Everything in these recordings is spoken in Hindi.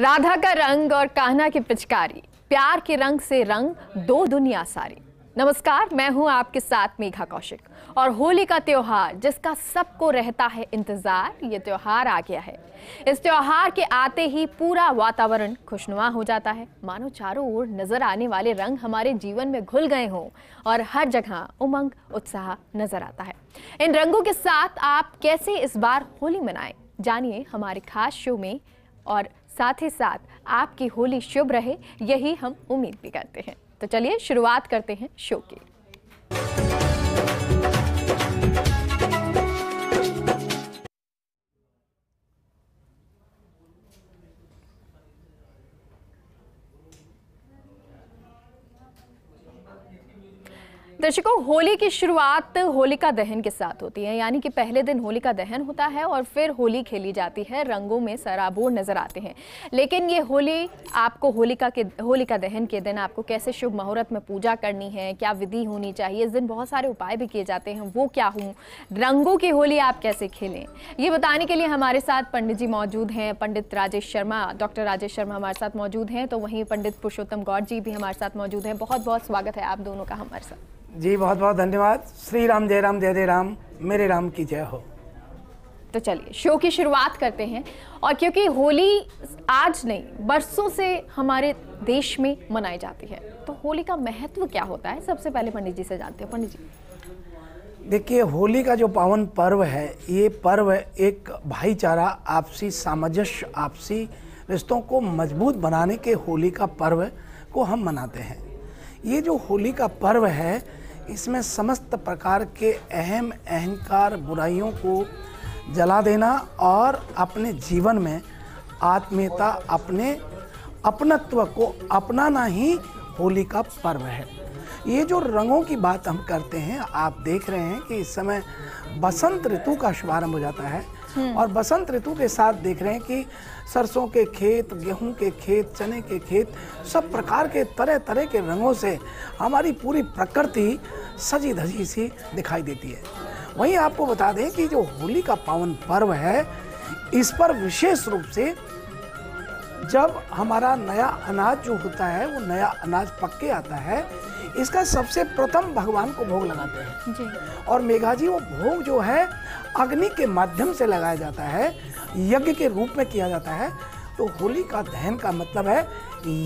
राधा का रंग और कान्हा की पिचकारी। प्यार के रंग से रंग, दो दुनिया सारी। नमस्कार, मैं हूँ आपके साथ मेघा कौशिक। और होली का त्योहार, जिसका सबको रहता है इंतज़ार, ये त्योहार आ गया है। इस त्योहार के आते ही पूरा वातावरण खुशनुमा हो जाता है। मानो चारों ओर नज़र आने वाले रंग हमारे जीवन में घुल गए हों और हर जगह उमंग, उत्साह नज़र आता है। इन रंगों के साथ आप कैसे इस बार होली मनाएँ, जानिए हमारे खास शो में और साथ ही साथ आपकी होली शुभ रहे, यही हम उम्मीद भी करते हैं। तो चलिए शुरुआत करते हैं शो की। दर्शकों, होली की शुरुआत होलिका दहन के साथ होती है, यानी कि पहले दिन होलिका दहन होता है और फिर होली खेली जाती है, रंगों में सराबोर नज़र आते हैं। लेकिन ये होली आपको होलिका के, होलिका दहन के दिन आपको कैसे शुभ मुहूर्त में पूजा करनी है, क्या विधि होनी चाहिए, इस दिन बहुत सारे उपाय भी किए जाते हैं, वो क्या हूँ, रंगों की होली आप कैसे खेलें? ये बताने के लिए हमारे साथ पंडित जी मौजूद हैं, पंडित राजेश शर्मा, डॉक्टर राजेश शर्मा हमारे साथ मौजूद हैं तो वहीं पंडित पुरुषोत्तम गौड़ जी भी हमारे साथ मौजूद हैं। बहुत बहुत स्वागत है आप दोनों का हमारे साथ। जी बहुत बहुत धन्यवाद। श्री राम जय राम जय जय राम। मेरे राम की जय हो। तो चलिए शो की शुरुआत करते हैं। और क्योंकि होली आज नहीं बरसों से हमारे देश में मनाई जाती है तो होली का महत्व क्या होता है? सबसे पहले पंडित जी से जानते हैं। पंडित जी। देखिए होली का जो पावन पर्व है ये पर्व एक भाईचारा आपसी सामंजस्य आपसी रिश्तों को मज़बूत बनाने के होली का पर्व को हम मनाते हैं। ये जो होली का पर्व है इसमें समस्त प्रकार के अहम अहंकार बुराइयों को जला देना और अपने जीवन में आत्मीयता अपने अपनत्व को अपनाना ही होली का पर्व है। ये जो रंगों की बात हम करते हैं, आप देख रहे हैं कि इस समय बसंत ऋतु का शुभारंभ हो जाता है। और बसंत ऋतु के साथ देख रहे हैं कि सरसों के खेत, गेहूँ के खेत, चने के खेत, सब प्रकार के तरह तरह के रंगों से हमारी पूरी प्रकृति सजी धजी सी दिखाई देती है। वहीं आपको बता दें कि जो होली का पावन पर्व है, इस पर विशेष रूप से जब हमारा नया अनाज जो होता है, वो नया अनाज पक के आता है इसका सबसे प्रथम भगवान को भोग लगाते हैं। जी। और मेघा जी वो भोग जो है अग्नि के माध्यम से लगाया जाता है यज्ञ के रूप में किया जाता है। तो होली का दहन का मतलब है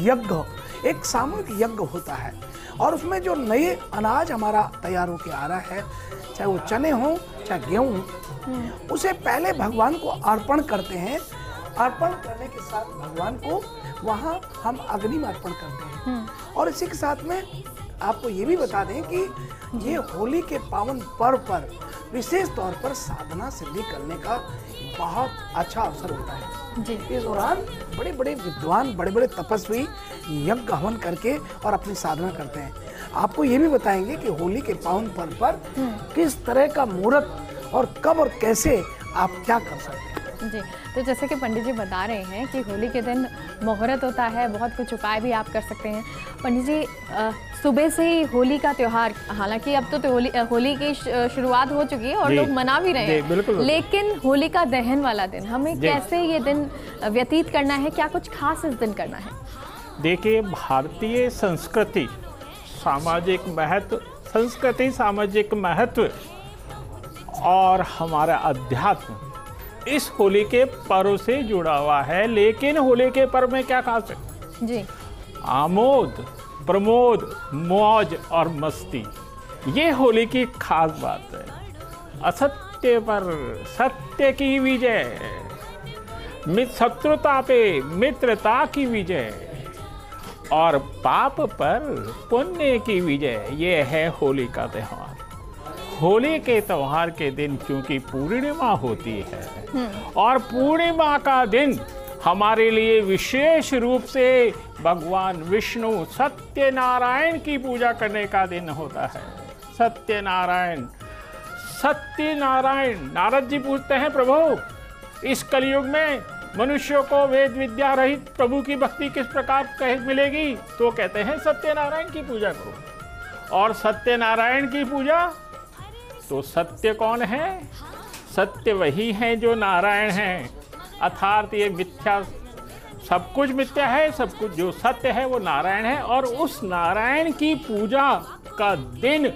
यज्ञ। एक सामूहिक यज्ञ होता है। और उसमें जो नए अनाज हमारा तैयार होकर आ रहा है चाहे वो चने हों चाहे गेहूँ उसे पहले भगवान को अर्पण करते हैं। अर्पण करने के साथ भगवान को वहाँ हम अग्नि में अर्पण करते हैं। और इसी के साथ में आपको ये भी बता दें कि ये होली के पावन पर्व पर विशेष तौर पर साधना सिद्धि करने का बहुत अच्छा अवसर होता है। जी। इस दौरान बड़े बड़े विद्वान बड़े बड़े तपस्वी यज्ञ हवन करके और अपनी साधना करते हैं। आपको ये भी बताएँगे कि होली के पावन पर्व पर किस तरह का मुहूर्त और कब और कैसे आप क्या कर सकते हैं। जी तो जैसे कि पंडित जी बता रहे हैं कि होली के दिन मुहूर्त होता है बहुत कुछ उपाय भी आप कर सकते हैं। पंडित जी सुबह से ही होली का त्यौहार हालाँकि अब तो, तो होली होली की शुरुआत हो चुकी है और लोग मना भी रहे हैं। लेकिन होली का दहन वाला दिन हमें कैसे ये दिन व्यतीत करना है क्या कुछ खास इस दिन करना है? देखिए भारतीय संस्कृति सामाजिक महत्व संस्कृति सामाजिक महत्व और हमारा अध्यात्म इस होली के पर्व से जुड़ा हुआ है लेकिन होली के पर्व में क्या खास है? जी। आमोद प्रमोद मौज और मस्ती ये होली की खास बात है। असत्य पर सत्य की विजय शत्रुता पे मित्रता की विजय और पाप पर पुण्य की विजय ये है होली का त्यौहार। होली के त्यौहार के दिन क्योंकि पूर्णिमा होती है। और पूर्णिमा का दिन हमारे लिए विशेष रूप से भगवान विष्णु सत्यनारायण की पूजा करने का दिन होता है। सत्यनारायण सत्यनारायण, नारद जी पूछते हैं, प्रभु, इस कलयुग में मनुष्यों को वेद विद्या रहित प्रभु की भक्ति किस प्रकार कह मिलेगी? तो कहते हैं, सत्यनारायण की पूजा करो। और सत्यनारायण की पूजा तो सत्य कौन है? सत्य वही है जो नारायण है। अर्थात ये मिथ्या, सब कुछ मिथ्या है, सब कुछ जो सत्य है वो नारायण है और उस नारायण की पूजा का दिन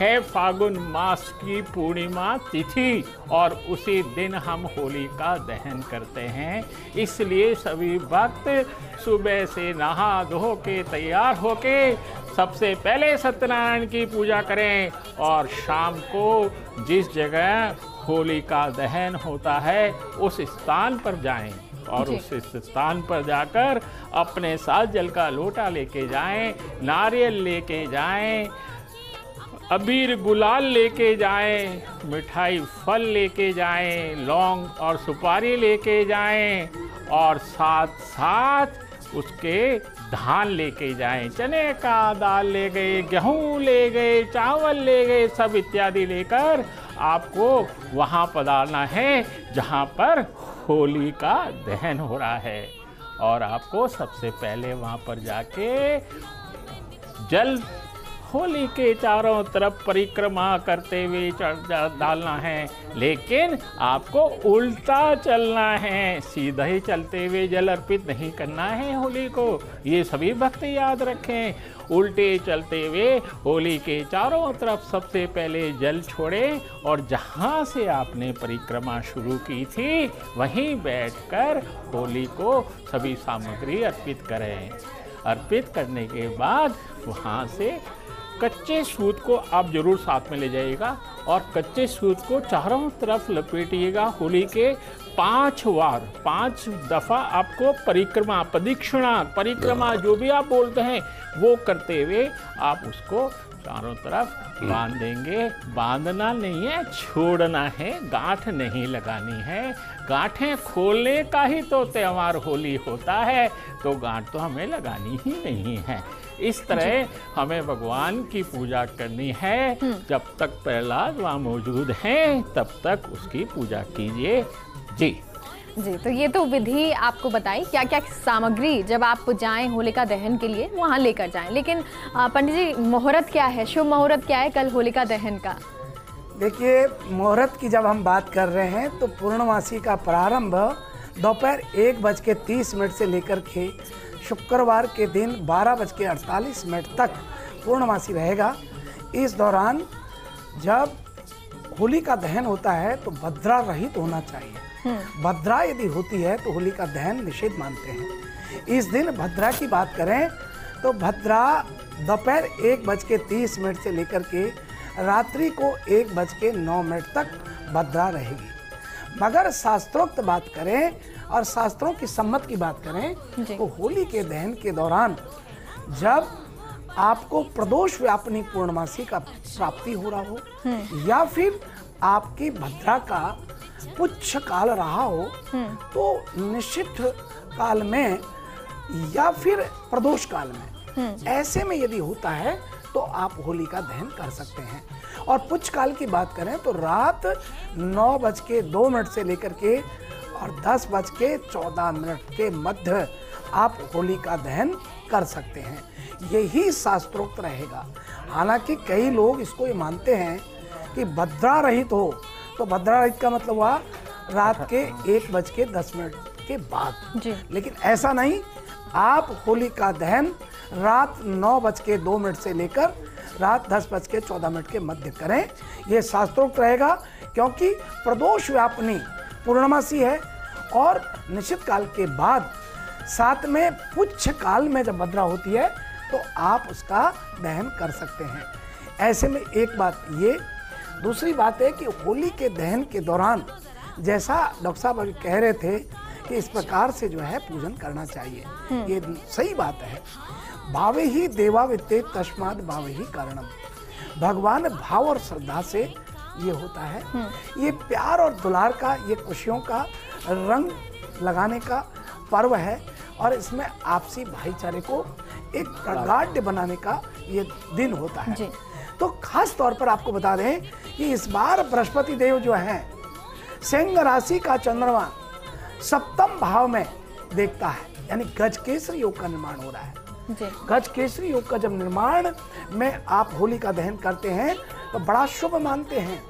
है फागुन मास की पूर्णिमा तिथि और उसी दिन हम होली का दहन करते हैं। इसलिए सभी भक्त सुबह से नहा धो के तैयार होके सबसे पहले सत्यनारायण की पूजा करें और शाम को जिस जगह होली का दहन होता है उस स्थान पर जाएँ और उस स्थान पर जाकर अपने साथ जल का लोटा लेके जाएँ नारियल लेके जाएँ अबीर गुलाल लेके जाएँ, मिठाई फल लेके जाएँ, लौंग और सुपारी लेके जाएँ और साथ साथ उसके धान लेके जाएँ। चने का दाल ले गए, गेहूँ ले गए, चावल ले गए, सब इत्यादि लेकर आपको वहाँ पधारना है, जहाँ पर होली का दहन हो रहा है। और आपको सबसे पहले वहाँ पर जाके जल होली के चारों तरफ़ परिक्रमा करते हुए डालना है। लेकिन आपको उल्टा चलना है। सीधा ही चलते हुए जल अर्पित नहीं करना है होली को। ये सभी भक्त याद रखें। उल्टे चलते हुए होली के चारों तरफ़ सबसे पहले जल छोड़ें और जहाँ से आपने परिक्रमा शुरू की थी, वहीं बैठकर होली को सभी सामग्री अर्पित करें। अर्पित करने के बाद वहाँ से कच्चे सूत को आप ज़रूर साथ में ले जाइएगा और कच्चे सूत को चारों तरफ़ लपेटिएगा होली के पाँच बार पाँच दफ़ा आपको परिक्रमा प्रदक्षिणा परिक्रमा जो भी आप बोलते हैं वो करते हुए आप उसको चारों तरफ़ बाँध देंगे बांधना नहीं है छोड़ना है गांठ नहीं लगानी है। गांठें खोलने का ही तो त्यौहार होली होता है तो गांठ तो हमें लगानी ही नहीं है। इस तरह हमें भगवान की पूजा करनी है। जब तक प्रहलाद वहाँ मौजूद हैं तब तक उसकी पूजा कीजिए। जी। जी तो ये तो विधि आपको बताई क्या क्या सामग्री जब आप जाएँ होलिका दहन के लिए वहाँ लेकर जाएँ। लेकिन पंडित जी मुहूर्त क्या है? शुभ मुहूर्त क्या है कल होलिका दहन का? देखिए मुहूर्त की जब हम बात कर रहे हैं तो पूर्णमासी का प्रारंभ दोपहर एक बज के तीस मिनट से लेकर के शुक्रवार के दिन बारह बज के अड़तालीस मिनट तक पूर्णमासी रहेगा। इस दौरान जब होली का दहन होता है तो भद्रा रहित होना चाहिए। भद्रा यदि होती है तो होली का दहन निषेध मानते हैं। इस दिन भद्रा की बात करें तो भद्रा दोपहर एक बज के तीस मिनट से लेकर के रात्रि को एक बज के नौ मिनट तक भद्रा रहेगी। मगर शास्त्रोक्त बात करें और शास्त्रों की सम्मत की बात करें तो होली के दहन के दौरान जब आपको प्रदोष व्यापनी पूर्णमासी का प्राप्ति हो रहा हो या फिर आपकी भद्रा का पुच्छ काल रहा हो तो निश्चित काल में या फिर प्रदोष काल में। ऐसे में यदि होता है तो आप होली का दहन कर सकते हैं। और पुच्छ काल की बात करें तो रात नौ बज के दो मिनट से लेकर के और दस बज के चौदह मिनट के मध्य आप होली का दहन कर सकते हैं। यही शास्त्रोक्त रहेगा। हालाँकि कई लोग इसको ये मानते हैं कि भद्रा रहित हो तो भद्रा रहित का मतलब हुआ रात के एक बज के दस मिनट के बाद। लेकिन ऐसा नहीं आप होली का दहन रात नौ बज के दो मिनट से लेकर रात दस बज के चौदह मिनट के मध्य करें। ये शास्त्रोक्त रहेगा, क्योंकि प्रदोष व्यापनी पूर्णमासी है और निश्चित काल के बाद साथ में पुच्छ काल में जब भद्रा होती है तो आप उसका दहन कर सकते हैं। ऐसे में एक बात ये, दूसरी बात है कि होली के दहन के दौरान, जैसा डॉक्टर साहब कह रहे थे कि इस प्रकार से जो है पूजन करना चाहिए। ये सही बात है। भावे ही देवा वित्ते तस्माद भावे ही कारणम। भगवान भाव और श्रद्धा से ये होता है। ये प्यार और दुलार का ये खुशियों का रंग लगाने का पर्व है और इसमें आपसी भाईचारे को एक प्रगाढ़ बनाने का ये दिन होता है। तो खास तौर पर आपको बता दें कि इस बार बृहस्पति देव जो है सिंह राशि का चंद्रमा सप्तम भाव में देखता है यानी गज केसरी योग का निर्माण हो रहा है। गज केसरी योग का जब निर्माण में आप होली का दहन करते हैं तो बड़ा शुभ मानते हैं।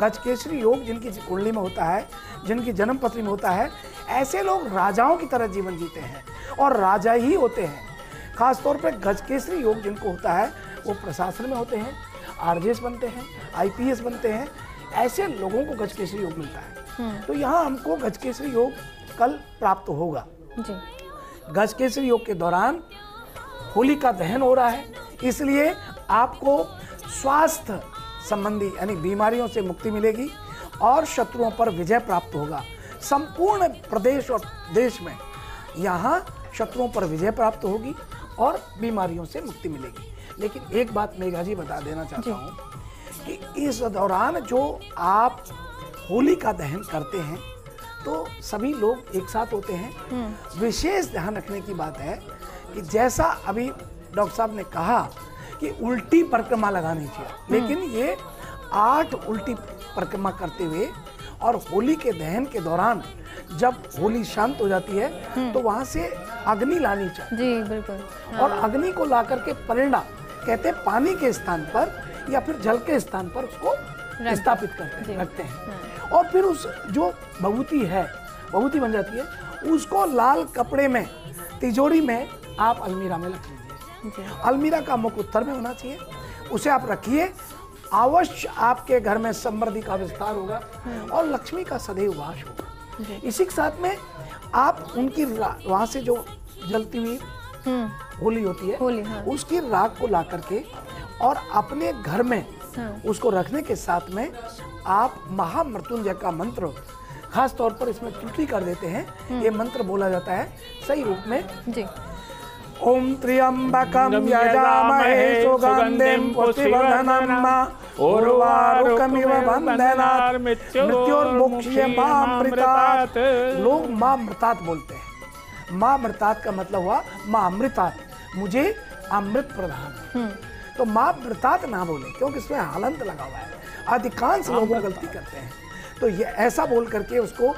गजकेसरी योग जिनकी कुंडली में होता है जिनकी जन्म पत्री में होता है ऐसे लोग राजाओं की तरह जीवन जीते हैं और राजा ही होते हैं। खास तौर पर गजकेसरी योग जिनको होता है वो प्रशासन में होते हैं आरजेएस बनते हैं आईपीएस बनते हैं ऐसे लोगों को गजकेसरी योग मिलता है। तो यहाँ हमको गजकेसरी योग कल प्राप्त होगा। जी। गजकेसरी योग के दौरान होली का दहन हो रहा है इसलिए आपको स्वास्थ्य संबंधी यानी बीमारियों से मुक्ति मिलेगी और शत्रुओं पर विजय प्राप्त होगा। संपूर्ण प्रदेश और देश में यहाँ शत्रुओं पर विजय प्राप्त होगी और बीमारियों से मुक्ति मिलेगी। लेकिन एक बात मेघा जी बता देना चाहता हूँ कि इस दौरान जो आप होली का दहन करते हैं तो सभी लोग एक साथ होते हैं। विशेष ध्यान रखने की बात है कि जैसा अभी डॉक्टर साहब ने कहा कि उल्टी परिक्रमा लगानी चाहिए। लेकिन ये आठ उल्टी परिक्रमा करते हुए और होली के दहन के दौरान जब होली शांत हो जाती है तो वहाँ से अग्नि लानी चाहिए। जी बिल्कुल। और अग्नि को ला करके परिणा कहते हैं पानी के स्थान पर या फिर जल के स्थान पर उसको स्थापित करते रखते हैं। और फिर उस जो भभूति है भभूति बन जाती है उसको लाल कपड़े में तिजोरी में आप अलमीरा में रख लीजिए। अलमीरा का मुख उत्तर में होना चाहिए। उसे आप रखिए। अवश्य आपके घर में समृद्धि का विस्तार होगा और लक्ष्मी का सदैव वास होगा। इसी के साथ में आप उनकी वहाँ से जो जलती हुई हम्म। होली होती है होली, हाँ। उसकी राख को ला करके और अपने घर में हाँ। उसको रखने के साथ में आप महामृत्युंजय का मंत्र खास तौर पर इसमें त्रुटि कर देते हैं ये मंत्र बोला जाता है सही रूप में। जी। ओम त्र्यंबकम यजामहे सुगंधिम पुष्टिवर्धनम उर्वारुकमिव बंधनात् मृत्योर्मुक्ष्यमामृतात् लोग माँ मृतात बोलते हैं। माँ मृतात का मतलब हुआ माँ अमृतात। मुझे अमृत प्रदान। हम्म। तो माँ मृतात ना बोले क्योंकि इसमें हलंत लगा हुआ है। अधिकांश लोग गलती करते हैं। तो ये ऐसा बोल करके उसको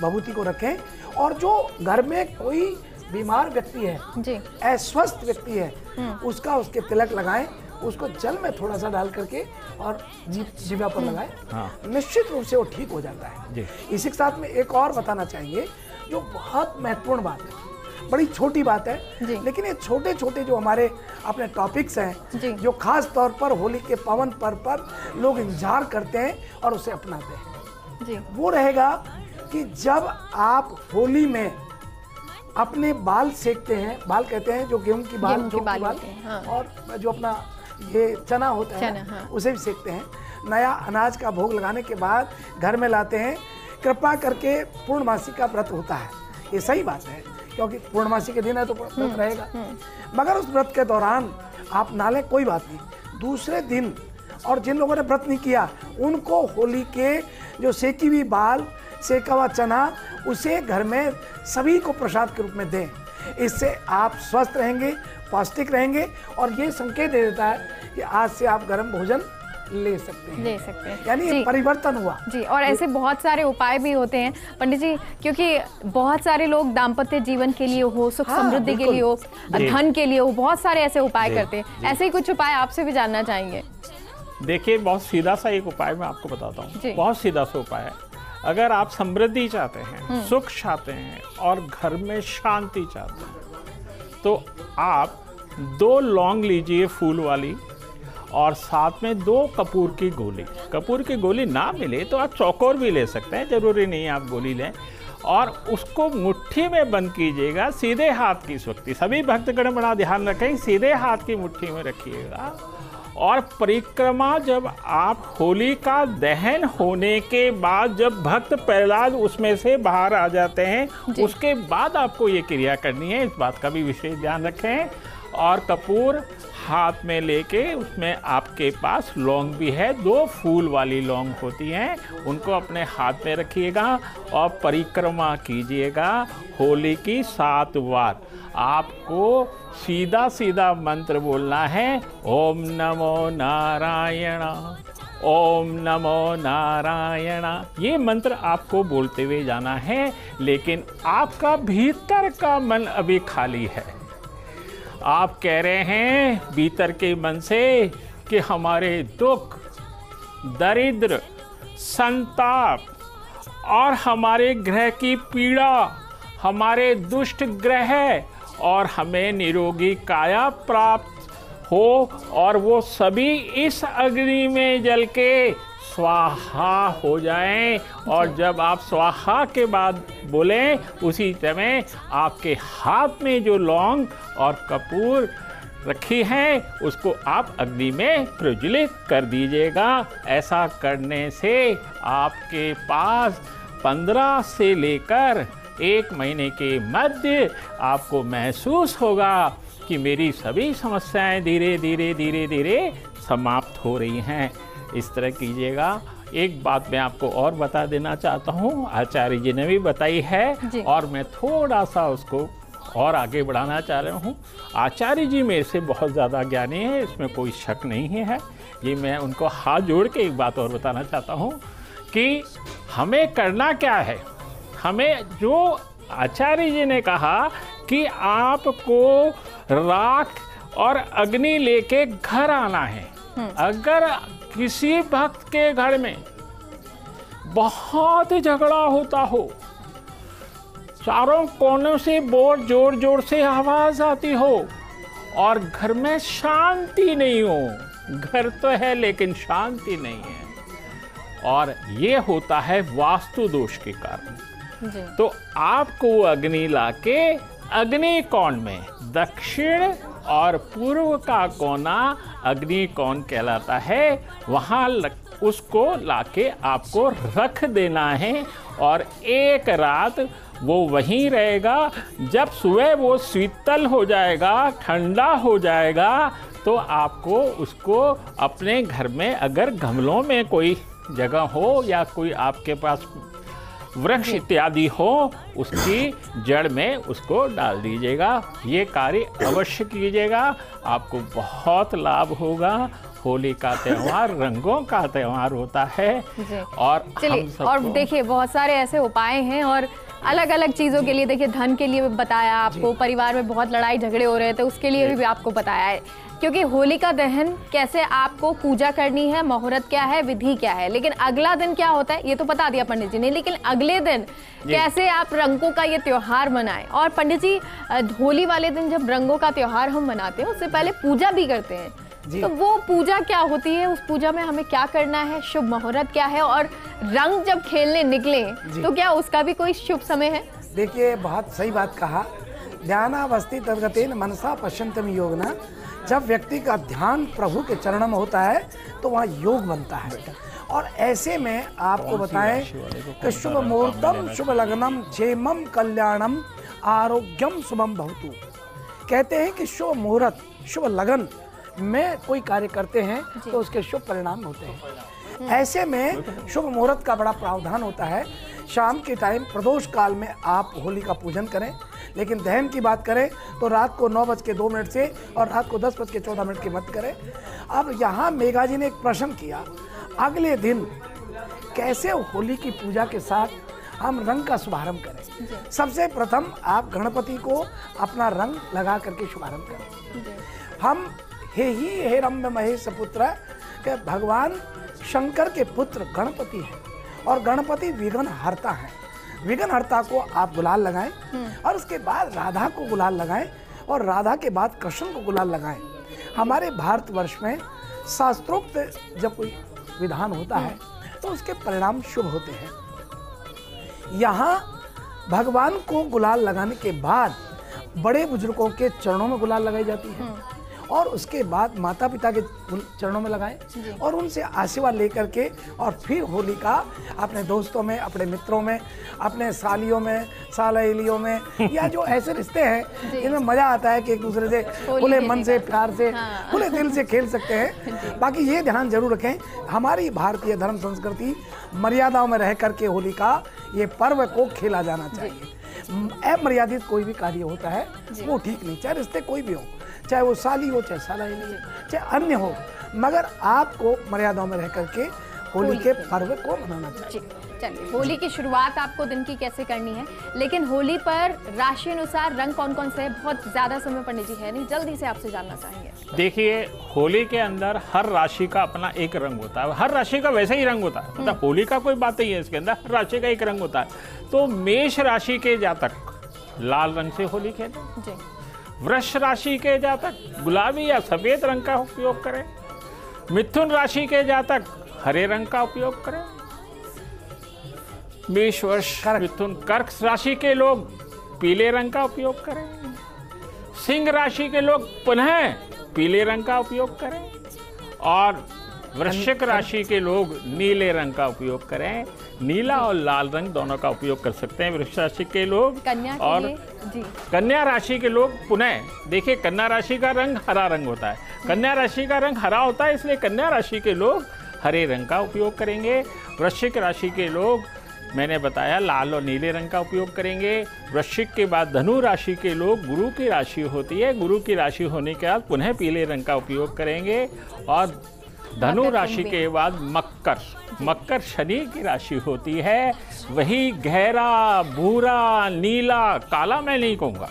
भभूति को रखें। और जो घर में कोई बीमार व्यक्ति है जी। अस्वस्थ व्यक्ति है उसका उसके तिलक लगाएँ उसको जल में थोड़ा सा डाल करके और जी जीवा पर लगाएँ हाँ। निश्चित रूप से वो ठीक हो जाता है। जी। इसी के साथ में एक और बताना चाहेंगे जो बहुत महत्वपूर्ण बात है। बड़ी छोटी बात है लेकिन ये छोटे छोटे जो हमारे अपने टॉपिक्स हैं जो। खास तौर पर होली के पवन पर्व पर लोग इंतज़ार करते हैं और उसे अपनाते हैं। जी। वो रहेगा कि जब आप होली में अपने बाल सेकते हैं बाल कहते हैं जो गेहूँ की बाल जौ बाल हाँ। और जो अपना ये चना होता है हाँ। उसे भी सेकते हैं। नया अनाज का भोग लगाने के बाद घर में लाते हैं। कृपा करके पूर्णमासी का व्रत होता है। ये सही बात है। क्योंकि पूर्णमासी के दिन है तो व्रत रहेगा। मगर उस व्रत के दौरान आप नाले कोई बात नहीं। दूसरे दिन और जिन लोगों ने व्रत नहीं किया उनको होली के जो सेकी हुई बाल सेका हुआ चना उसे घर में सभी को प्रसाद के रूप में दें। इससे आप स्वस्थ रहेंगे पौष्टिक रहेंगे और ये संकेत दे देता है कि आज से आप गर्म भोजन ले सकते हैं। ले सकते हैं। यानी ये परिवर्तन हुआ। जी और ऐसे बहुत सारे उपाय भी होते हैं पंडित जी क्योंकि बहुत सारे लोग दाम्पत्य जीवन के लिए हो सुख हाँ, समृद्धि के लिए हो धन के लिए हो बहुत सारे ऐसे उपाय करते हैं। ऐसे ही कुछ उपाय आपसे भी जानना चाहेंगे। देखिए बहुत सीधा सा एक उपाय मैं आपको बताता हूँ। बहुत सीधा सा उपाय है। अगर आप समृद्धि चाहते हैं सुख चाहते हैं और घर में शांति चाहते हैं तो आप दो लौंग लीजिए फूल वाली और साथ में दो कपूर की गोली। कपूर की गोली ना मिले तो आप चौकोर भी ले सकते हैं ज़रूरी नहीं आप गोली लें। और उसको मुट्ठी में बंद कीजिएगा सीधे हाथ की शक्ति सभी भक्तगण बड़ा ध्यान रखें सीधे हाथ की मुट्ठी में रखिएगा। और परिक्रमा जब आप होली का दहन होने के बाद जब भक्त प्रहलाद उसमें से बाहर आ जाते हैं उसके बाद आपको ये क्रिया करनी है। इस बात का भी विशेष ध्यान रखें। और कपूर हाथ में लेके उसमें आपके पास लौंग भी है, दो फूल वाली लौंग होती हैं, उनको अपने हाथ में रखिएगा और परिक्रमा कीजिएगा होली की सात बार आपको सीधा सीधा मंत्र बोलना है, ओम नमो नारायण, ओम नमो नारायण। ये मंत्र आपको बोलते हुए जाना है, लेकिन आपका भीतर का मन अभी खाली है। आप कह रहे हैं भीतर के मन से कि हमारे दुख, दरिद्र, संताप और हमारे ग्रह की पीड़ा, हमारे दुष्ट ग्रह और हमें निरोगी काया प्राप्त हो और वो सभी इस अग्नि में जल के स्वाहा हो जाएँ। और जब आप स्वाहा के बाद बोलें, उसी समय आपके हाथ में जो लौंग और कपूर रखी है, उसको आप अग्नि में प्रज्वलित कर दीजिएगा। ऐसा करने से आपके पास पंद्रह से लेकर एक महीने के मध्य आपको महसूस होगा कि मेरी सभी समस्याएँ धीरे धीरे धीरे धीरे समाप्त हो रही हैं। इस तरह कीजिएगा। एक बात मैं आपको और बता देना चाहता हूँ आचार्य जी ने भी बताई है और मैं थोड़ा सा उसको और आगे बढ़ाना चाह रहा हूँ। आचार्य जी मेरे से बहुत ज़्यादा ज्ञानी है इसमें कोई शक नहीं है ये मैं उनको हाथ जोड़ के एक बात और बताना चाहता हूँ कि हमें करना क्या है? हमें जो आचार्य जी ने कहा कि आपको राख और अग्नि लेके घर आना है। अगर किसी भक्त के घर में बहुत झगड़ा होता हो चारों कोनों से बोर ज़ोर ज़ोर से आवाज़ आती हो और घर में शांति नहीं हो। घर तो है लेकिन शांति नहीं है। और ये होता है वास्तु दोष के कारण। तो आपको अग्नि लाके अग्नि कौन में? दक्षिण और पूर्व का कोना अग्नि कौन कहलाता है, वहाँ उसको लाके आपको रख देना है और एक रात वो वहीं रहेगा। जब सुबह वो शीतल हो जाएगा, ठंडा हो जाएगा तो आपको उसको अपने घर में अगर गमलों में कोई जगह हो या कोई आपके पास वृक्ष इत्यादि हो उसकी जड़ में उसको डाल दीजिएगा। ये कार्य अवश्य कीजिएगा। आपको बहुत लाभ होगा। होली का त्यौहार रंगों का त्यौहार होता है। और चलिए और देखिए बहुत सारे ऐसे उपाय हैं और अलग अलग चीज़ों के लिए देखिए धन के लिए भी बताया आपको परिवार में बहुत लड़ाई झगड़े हो रहे थे उसके लिए भी, भी आपको बताया है। क्योंकि होलिका दहन कैसे आपको पूजा करनी है मुहूर्त क्या है विधि क्या है? लेकिन अगला दिन क्या होता है ये तो बता दिया पंडित जी ने लेकिन अगले दिन कैसे आप रंगों का ये त्योहार मनाएँ? और पंडित जी होली वाले दिन जब रंगों का त्योहार हम मनाते हैं उससे पहले पूजा भी करते हैं। तो वो पूजा क्या होती है? उस पूजा में हमें क्या करना है? शुभ मुहूर्त क्या है? और रंग जब खेलने निकले तो क्या उसका भी कोई शुभ समय है? देखिए बहुत सही बात कहा। ध्यानावस्थी तदगतेन मनसा पश्यंतम योगना जब व्यक्ति का ध्यान प्रभु के चरण में होता है तो वहाँ योग बनता है। और ऐसे में आपको बताएँ कि शुभ मुहूर्तम शुभ लग्नम क्षेमम कल्याणम आरोग्यम शुभम भवतु। कहते हैं कि शुभ मुहूर्त शुभ लगन में कोई कार्य करते हैं तो उसके शुभ परिणाम होते हैं। ऐसे में शुभ मुहूर्त का बड़ा प्रावधान होता है शाम के टाइम प्रदोष काल में आप होली का पूजन करें। लेकिन दहन की बात करें तो रात को नौ बज के दो मिनट से और रात को दस बज के चौदह मिनट के मत करें। अब यहाँ मेघा जी ने एक प्रश्न किया अगले दिन कैसे होली की पूजा के साथ हम रंग का शुभारंभ करें? सबसे प्रथम आप गणपति को अपना रंग लगा करके शुभारंभ करें। हम हे ही हे रम्य महेश पुत्र भगवान शंकर के पुत्र गणपति हैं। और गणपति विघ्न हरता है। विघ्न हरता को आप गुलाल लगाएँ और उसके बाद राधा को गुलाल लगाएँ और राधा के बाद कृष्ण को गुलाल लगाएँ। हमारे भारतवर्ष में शास्त्रोक्त जब कोई विधान होता है तो उसके परिणाम शुभ होते हैं। यहाँ भगवान को गुलाल लगाने के बाद बड़े बुज़ुर्गों के चरणों में गुलाल लगाई जाती है। और उसके बाद माता पिता के चरणों में लगाएँ और उनसे आशीर्वाद लेकर के और फिर होली का अपने दोस्तों में अपने मित्रों में अपने सालियों में सालेलियों में या जो ऐसे रिश्ते हैं इनमें मज़ा आता है कि एक दूसरे से खुले मन से प्यार से हाँ। खुले दिल से खेल सकते हैं। बाकी ये ध्यान ज़रूर रखें हमारी भारतीय धर्म संस्कृति मर्यादाओं में रह करके होली का ये पर्व को खेला जाना चाहिए। अमर्यादित कोई भी कार्य होता है वो ठीक नहीं चाहे रिश्ते कोई भी हो। चाहे वो साली हो चाहे साला हो चाहे अन्य हो मगर आपको मर्यादाओं में रह करके होली होली के पर्व को मनाना चाहिए। चलिए होली की शुरुआत आपको दिन की कैसे करनी है? लेकिन होली पर राशि अनुसार रंग कौन कौन से हैं? बहुत ज़्यादा समय पंडित जी है नहीं जल्दी से आपसे जानना चाहेंगे। देखिए होली के अंदर हर राशि का अपना एक रंग होता है। हर राशि का वैसे ही रंग होता है। मतलब होली का कोई बात नहीं है इसके अंदर हर राशि का एक रंग होता है। तो मेष राशि के जातक लाल रंग से होली खेलें। वृष राशि के जातक गुलाबी या सफ़ेद रंग का उपयोग करें। मिथुन राशि के जातक हरे रंग का उपयोग करें। बीस वर्ष मिथुन कर्क राशि के लोग पीले रंग का उपयोग करें। सिंह राशि के लोग पुनः पीले रंग का उपयोग करें। और वृश्चिक राशि के लोग नीले रंग का उपयोग करें। नीला और लाल रंग दोनों का उपयोग कर सकते हैं वृक्ष राशि के लोग। कन्या के और जी। कन्या राशि के लोग पुनः देखिए कन्या राशि का रंग हरा रंग होता है। कन्या राशि का रंग हरा होता है इसलिए कन्या राशि के लोग हरे रंग का उपयोग करेंगे। वृश्चिक राशि के लोग मैंने बताया लाल और नीले रंग का उपयोग करेंगे। वृश्चिक के बाद धनु राशि के लोग गुरु की राशि होती है। गुरु की राशि होने के बाद पुनः पीले रंग का उपयोग करेंगे। और धनु राशि के बाद मकर। मकर शनि की राशि होती है। वही गहरा भूरा नीला काला मैं नहीं कहूँगा।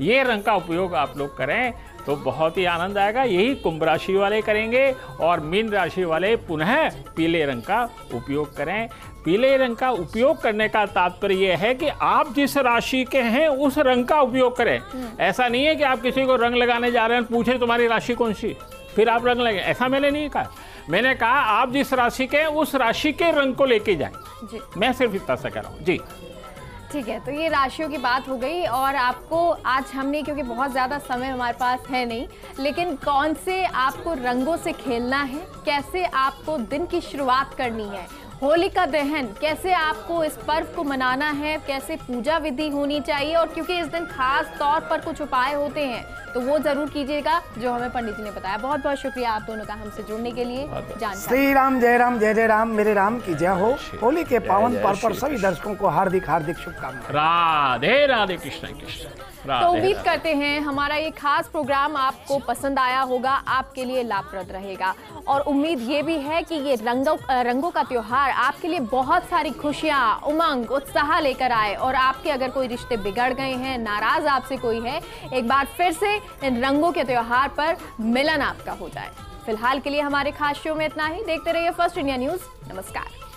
ये रंग का उपयोग आप लोग करें तो बहुत ही आनंद आएगा। यही कुंभ राशि वाले करेंगे और मीन राशि वाले पुनः पीले रंग का उपयोग करें। पीले रंग का उपयोग करने का तात्पर्य यह है कि आप जिस राशि के हैं उस रंग का उपयोग करें। ऐसा नहीं है कि आप किसी को रंग लगाने जा रहे हैं पूछे तुम्हारी राशि कौन सी? फिर आप रंग लगे। ऐसा मैंने नहीं कहा। मैंने कहा आप जिस राशि के उस राशि के रंग को लेके जाए। मैं सिर्फ़ इतना सा कह रहा हूँ। जी। ठीक है तो ये राशियों की बात हो गई और आपको आज हमने क्योंकि बहुत ज़्यादा समय हमारे पास है नहीं लेकिन कौन से आपको रंगों से खेलना है? कैसे आपको दिन की शुरुआत करनी है? होलिका दहन कैसे आपको इस पर्व को मनाना है कैसे पूजा विधि होनी चाहिए और क्योंकि इस दिन खास तौर पर कुछ उपाय होते हैं तो वो ज़रूर कीजिएगा जो हमें पंडित जी ने बताया। बहुत बहुत शुक्रिया आप दोनों का हमसे जुड़ने के लिए। बहुत-बहुत। श्री राम जय राम जय जय राम मेरे राम की जय हो। होली के पावन पर्व पर सभी दर्शकों को हार्दिक हार्दिक शुभकामनाएँ। राधे राधे कृष्ण कृष्ण। तो उम्मीद करते हैं हमारा ये खास प्रोग्राम आपको पसंद आया होगा आपके लिए लाभप्रद रहेगा। और उम्मीद ये भी है कि ये रंगों रंगों का त्योहार आपके लिए बहुत सारी खुशियाँ, उमंग, उत्साह लेकर आए और आपके अगर कोई रिश्ते बिगड़ गए हैं, नाराज़ आपसे कोई है, एक बार फिर से इन रंगों के त्यौहार पर मिलन आपका हो जाए। फ़िलहाल के लिए हमारे खास शो में इतना ही। देखते रहिए फ़र्स्ट इंडिया न्यूज़। नमस्कार।